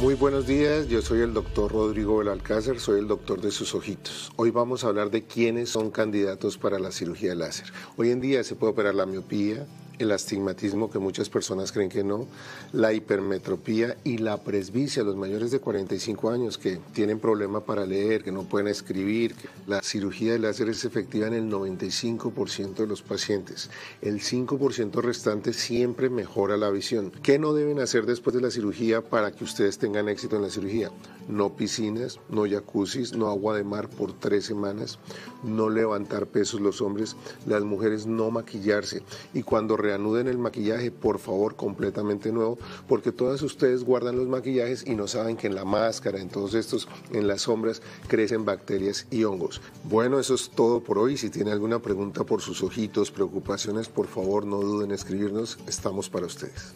Muy buenos días, yo soy el doctor Rodrigo Belalcácer, soy el doctor de sus ojitos. Hoy vamos a hablar de quiénes son candidatos para la cirugía láser. Hoy en día se puede operar la miopía, el astigmatismo, que muchas personas creen que no, la hipermetropía y la presbicia, los mayores de 45 años que tienen problema para leer, que no pueden escribir. La cirugía de láser es efectiva en el 95% de los pacientes. El 5% restante siempre mejora la visión. ¿Qué no deben hacer después de la cirugía para que ustedes tengan éxito en la cirugía? No piscinas, no jacuzzis, no agua de mar por tres semanas, no levantar pesos los hombres, las mujeres no maquillarse y cuando reanuden el maquillaje, por favor, completamente nuevo, porque todas ustedes guardan los maquillajes y no saben que en la máscara, en todos estos, en las sombras, crecen bacterias y hongos. Bueno, eso es todo por hoy. Si tiene alguna pregunta por sus ojitos, preocupaciones, por favor, no duden en escribirnos. Estamos para ustedes.